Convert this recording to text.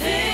everything.